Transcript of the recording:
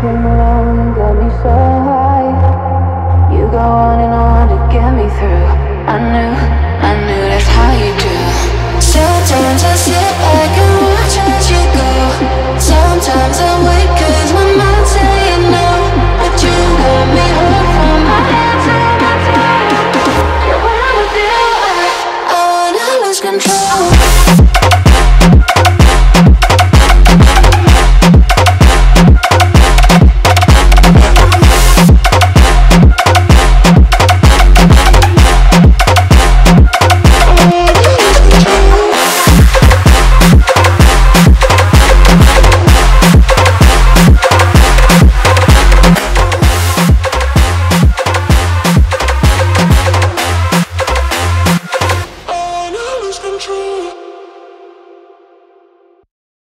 came along, got me so high. You go on and on.